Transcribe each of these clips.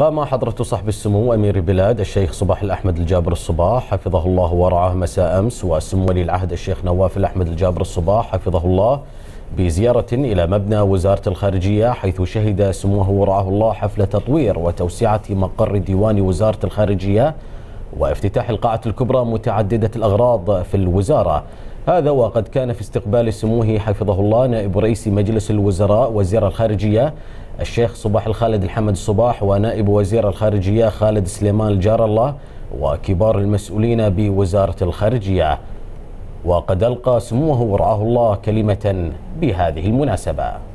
قام حضرة صاحب السمو أمير البلاد الشيخ صباح الأحمد الجابر الصباح حفظه الله ورعاه مساء أمس وسمو ولي العهد الشيخ نواف الأحمد الجابر الصباح حفظه الله بزيارة إلى مبنى وزارة الخارجية حيث شهد سموه ورعاه الله حفل تطوير وتوسعة مقر ديوان وزارة الخارجية وافتتاح القاعة الكبرى متعددة الأغراض في الوزارة. هذا وقد كان في استقبال سموه حفظه الله نائب رئيس مجلس الوزراء وزير الخارجية الشيخ صباح الخالد الحمد الصباح ونائب وزير الخارجية خالد سليمان الجار الله وكبار المسؤولين بوزارة الخارجية. وقد ألقى سموه ورعاه الله كلمة بهذه المناسبة.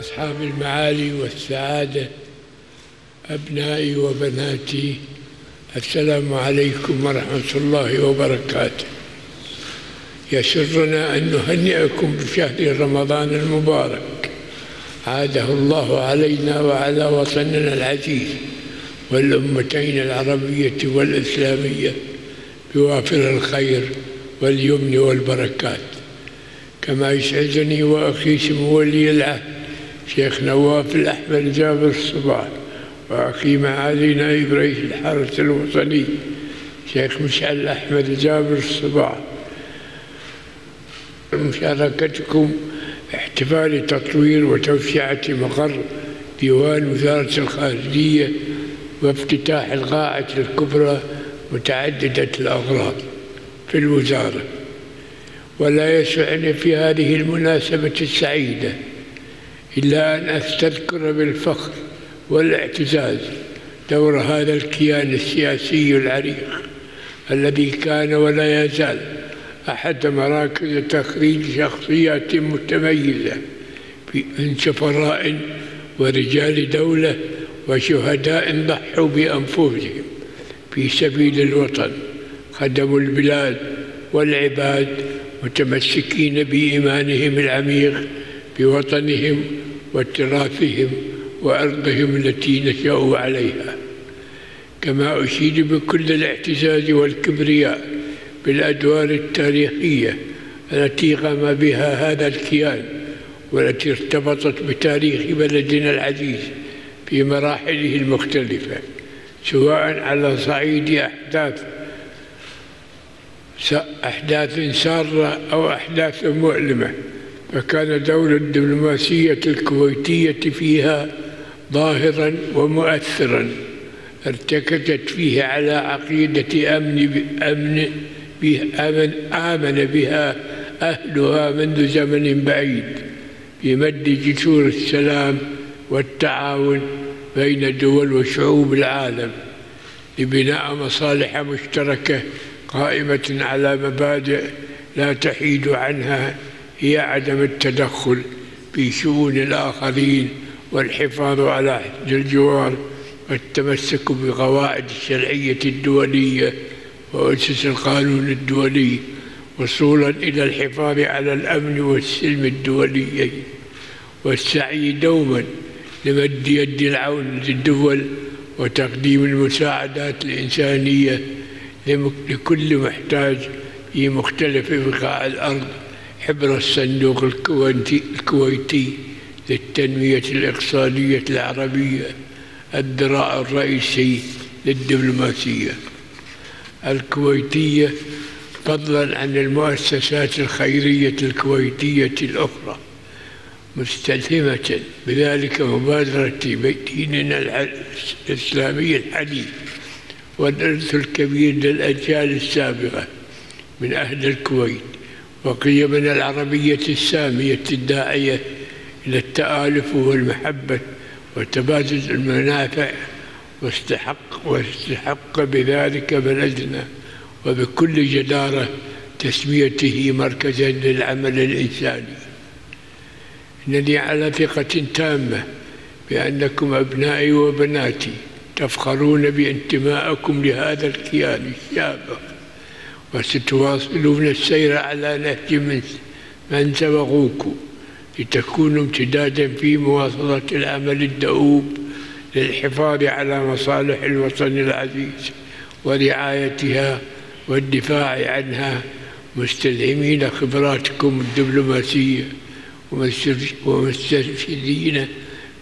أصحاب المعالي والسعادة أبنائي وبناتي السلام عليكم ورحمة الله وبركاته. يسرنا أن نهنئكم بشهر رمضان المبارك. عاده الله علينا وعلى وطننا العزيز والأمتين العربية والإسلامية بوافر الخير واليمن والبركات. كما يسعدني وأخي سمو ولي العهد شيخ نواف الأحمد جابر الصباح وأخي معالي نائب رئيس الحرس الوطني شيخ مشعل أحمد جابر الصباح. مشاركتكم احتفال تطوير وتوسعة مقر ديوان وزارة الخارجية وافتتاح القاعة الكبرى متعددة الأغراض في الوزارة. ولا يسعني في هذه المناسبة السعيدة إلا أن أستذكر بالفخر والاعتزاز دور هذا الكيان السياسي العريق الذي كان ولا يزال أحد مراكز تخريج شخصيات متميزة من سفراء ورجال دولة وشهداء ضحوا بأنفسهم في سبيل الوطن خدموا البلاد والعباد متمسكين بإيمانهم العميق بوطنهم وتراثهم وأرضهم التي نشأوا عليها. كما أشيد بكل الاعتزاز والكبرياء بالأدوار التاريخية التي قام بها هذا الكيان والتي ارتبطت بتاريخ بلدنا العزيز في مراحله المختلفة سواء على صعيد أحداث أحداث سارة أو أحداث مؤلمة فكان دور الدبلوماسية الكويتية فيها ظاهرا ومؤثرا ارتكزت فيه على عقيدة أمن, أمن آمن, آمن بها أهلها منذ زمن بعيد بمد جسور السلام والتعاون بين دول وشعوب العالم لبناء مصالح مشتركة قائمة على مبادئ لا تحيد عنها هي عدم التدخل في شؤون الآخرين والحفاظ على الجوار والتمسك بقواعد الشرعية الدولية وأسس القانون الدولي وصولا إلى الحفاظ على الأمن والسلم الدوليين والسعي دوما لمد يد العون للدول وتقديم المساعدات الإنسانية لكل محتاج في مختلف بقاع الأرض حبر الصندوق الكويتي للتنمية الإقتصادية العربية الذراع الرئيسي للدبلوماسية. الكويتية فضلا عن المؤسسات الخيرية الكويتية الأخرى مستلهمة بذلك مبادرة ديننا الإسلامي الحديث. والإرث الكبير للأجيال السابقة من أهل الكويت وقيمنا العربية السامية الداعية إلى التآلف والمحبة وتبادل المنافع واستحق واستحق بذلك بلدنا وبكل جدارة تسميته مركزا للعمل الإنساني. إنني على ثقة تامة بأنكم أبنائي وبناتي. تفخرون بانتمائكم لهذا الكيان الشامخ وستواصلون السير على نهج من, من سبقوكم لتكونوا امتدادا في مواصلة العمل الدؤوب للحفاظ على مصالح الوطن العزيز ورعايتها والدفاع عنها مستلهمين خبراتكم الدبلوماسية ومسترشدين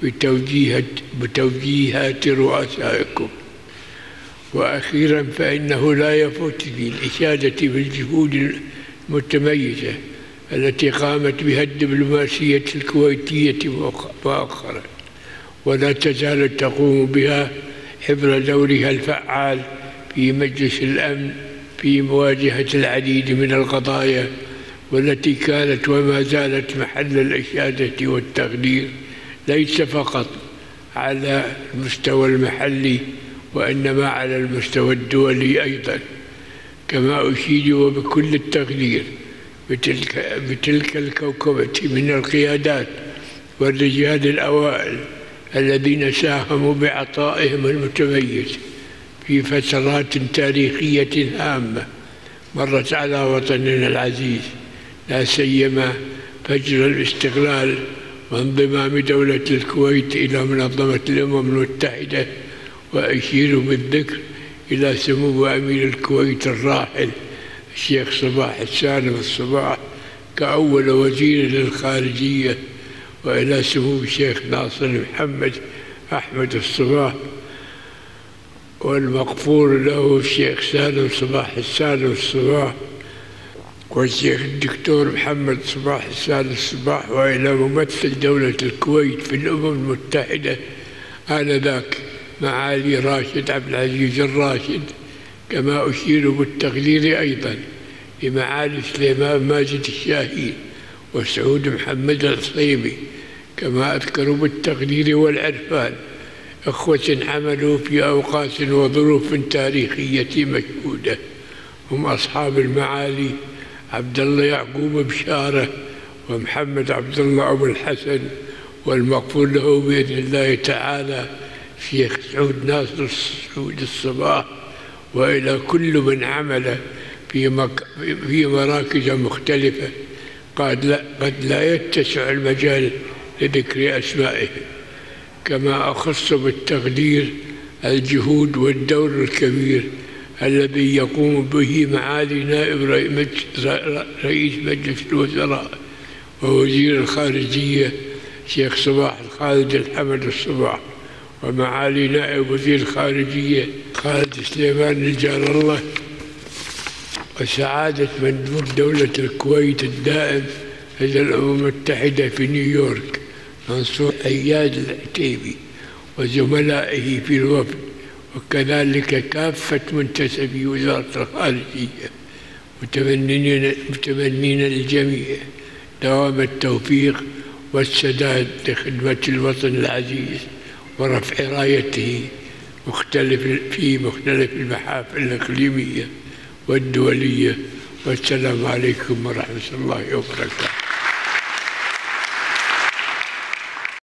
بتوجيهات, بتوجيهات رؤسائكم. وأخيرا فإنه لا يفوتني الإشادة بالجهود المتميزة التي قامت بها الدبلوماسية الكويتية مؤخرا ولا تزال تقوم بها حبر دورها الفعال في مجلس الأمن في مواجهة العديد من القضايا والتي كانت وما زالت محل الإشادة والتقدير. ليس فقط على المستوى المحلي وإنما على المستوى الدولي أيضا كما أشيد وبكل التقدير بتلك, بتلك الكوكبة من القيادات والرجال الأوائل الذين ساهموا بعطائهم المتميز في فترات تاريخية هامة مرت على وطننا العزيز. لا سيما فجر الاستقلال وانضمام دولة الكويت إلى منظمة الأمم المتحدة وأشير بالذكر إلى سمو أمير الكويت الراحل الشيخ صباح السالم الصباح كأول وزير للخارجية وإلى سمو الشيخ ناصر محمد أحمد الصباح والمغفور له الشيخ سالم صباح السالم الصباح والشيخ الدكتور محمد صباح السالم الصباح وإلى ممثل دولة الكويت في الأمم المتحدة آنذاك معالي راشد عبد العزيز الراشد كما أشير بالتقدير أيضا لمعالي سليمان ماجد الشاهين وسعود محمد الصيبي كما أذكر بالتقدير والعرفان إخوة عملوا في أوقات وظروف تاريخية مشهودة هم أصحاب المعالي عبد الله يعقوب بشارة ومحمد عبد الله أبو الحسن والمغفور له بإذن الله تعالى الشيخ سعود ناصر سعود الصباح وإلى كل من عمل في, مك في مراكز مختلفة قد لا, قد لا يتسع المجال لذكر أسمائهم كما أخص بالتقدير الجهود والدور الكبير الذي يقوم به معالي نائب رئيس مجلس الوزراء ووزير الخارجية شيخ صباح الخالد الحمد الصباح ومعالي نائب وزير الخارجية خالد سليمان نجار الله وسعادة مندوب دولة الكويت الدائم لدى الأمم المتحدة في نيويورك منصور أياد العتيبي وزملائه في الوفد. وكذلك كافة منتسبي وزارة الخارجية متمنين متمنين للجميع دوام التوفيق والسداد لخدمة الوطن العزيز ورفع رايته مختلف في مختلف المحافل الإقليمية والدولية. والسلام عليكم ورحمة الله وبركاته.